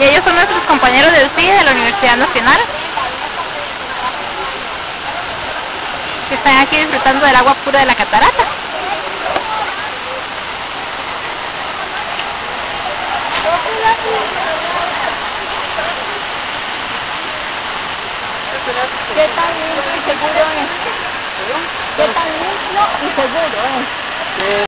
Y ellos son nuestros compañeros del CIE de la Universidad Nacional. Que están aquí disfrutando del agua pura de la catarata. ¿Qué tan limpio y seguro es? ¿Qué tan limpio y seguro es?